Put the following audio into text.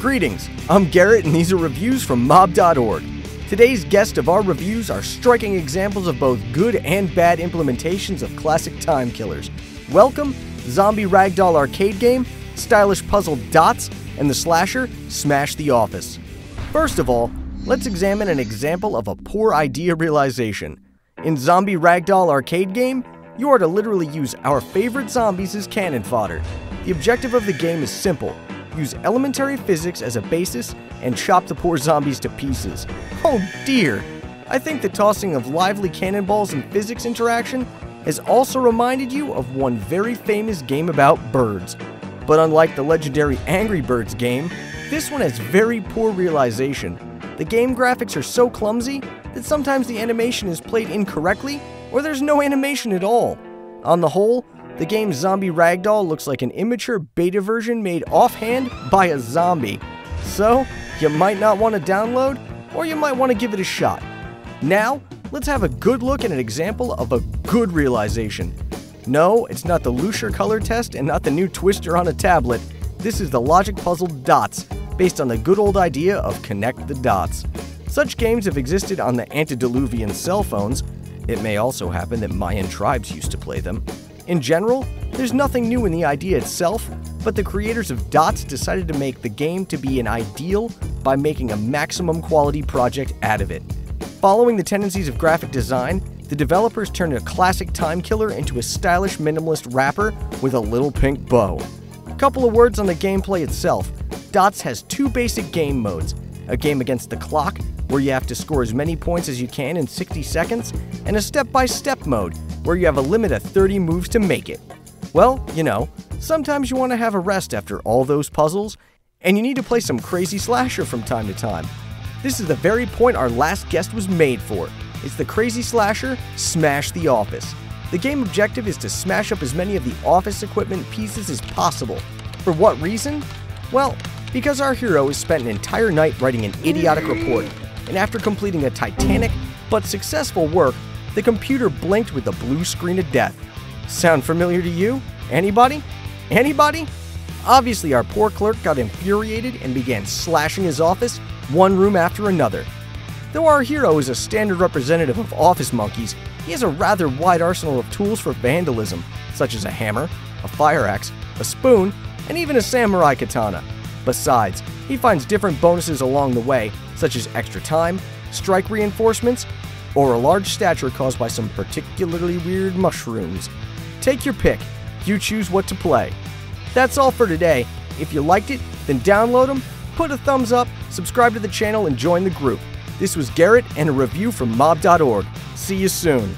Greetings, I'm Garrett and these are reviews from Mob.org. Today's guest of our reviews are striking examples of both good and bad implementations of classic time killers. Welcome, Zombie Ragdoll arcade game, stylish puzzle Dots, and the slasher Smash the Office. First of all, let's examine an example of a poor idea realization. In Zombie Ragdoll arcade game, you are to literally use our favorite zombies as cannon fodder. The objective of the game is simple use elementary physics as a basis, and chop the poor zombies to pieces. Oh dear! I think the tossing of lively cannonballs and physics interaction has also reminded you of one very famous game about birds. But unlike the legendary Angry Birds game, this one has very poor realization. The game graphics are so clumsy that sometimes the animation is played incorrectly or there's no animation at all. On the whole, the game's zombie ragdoll looks like an immature beta version made offhand by a zombie. So, you might not want to download, or you might want to give it a shot. Now, let's have a good look at an example of a good realization. No, it's not the Lüscher color test and not the new twister on a tablet. This is the logic puzzle Dots, based on the good old idea of connect the dots. Such games have existed on the antediluvian cell phones. It may also happen that Mayan tribes used to play them. In general, there's nothing new in the idea itself, but the creators of Dots decided to make the game to be an ideal by making a maximum quality project out of it. Following the tendencies of graphic design, the developers turned a classic time killer into a stylish minimalist wrapper with a little pink bow. A couple of words on the gameplay itself. Dots has two basic game modes a game against the clock, where you have to score as many points as you can in 60 seconds, and a step by step mode, where you have a limit of 30 moves to make it. Well, you know, sometimes you want to have a rest after all those puzzles, and you need to play some crazy slasher from time to time. This is the very point our last guest was made for. It's the crazy slasher Smash the Office. The game objective is to smash up as many of the office equipment pieces as possible. For what reason? Well, because our hero has spent an entire night writing an idiotic report, and after completing a titanic but successful work, the computer blinked with a blue screen of death. Sound familiar to you? Anybody? Anybody? Obviously, our poor clerk got infuriated and began slashing his office one room after another. Though our hero is a standard representative of office monkeys, he has a rather wide arsenal of tools for vandalism, such as a hammer, a fire axe, a spoon, and even a samurai katana. Besides, he finds different bonuses along the way, such as extra time, strike reinforcements, or a large stature caused by some particularly weird mushrooms. Take your pick. You choose what to play. That's all for today. If you liked it, then download them, put a thumbs up, subscribe to the channel, and join the group. This was Garrett and a review from mob.org. See you soon.